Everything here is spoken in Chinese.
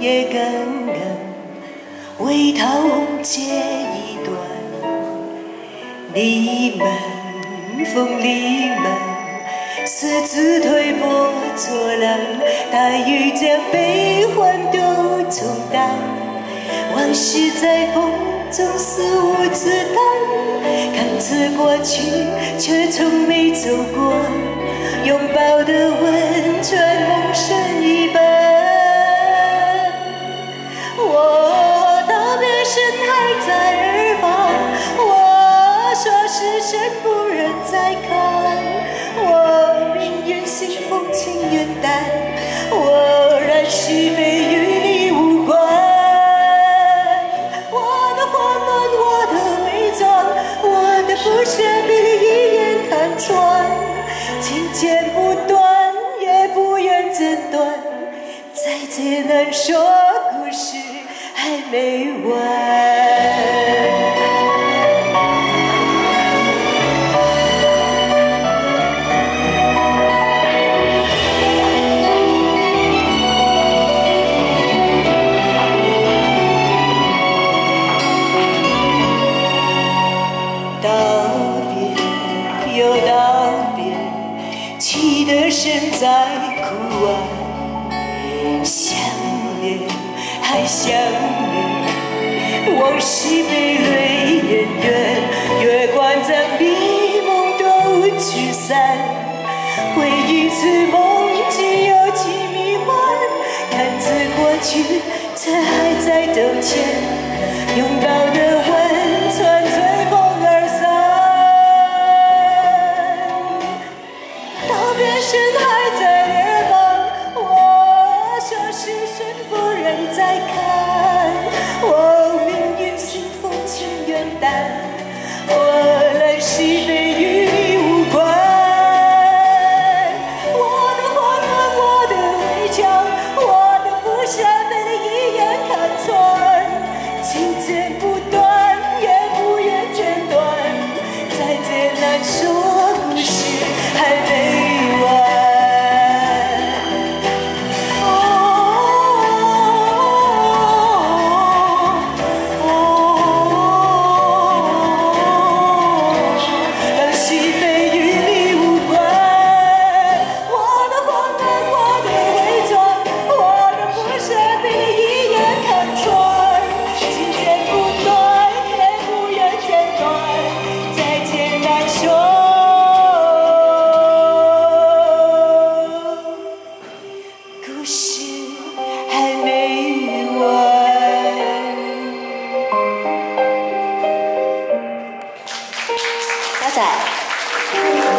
也刚刚为他结一段。你们，风里们，私自推波助澜，大雨将悲欢都冲淡，往事在风中肆无忌惮，看似过去，却从没走过，淡，我然是非与你无关。我的慌乱，我的伪装，我的不舍被你一眼看穿，情剪不断，也不愿剪断。再见难说，故事还没完。的声在哭啊。想念还想念，往事被泪眼圆，月光将闭梦都驱散。回忆似梦境有几迷幻，看似过去，却还在兜圈，拥抱道别声还在耳旁，我说是身不忍再看。阿仔。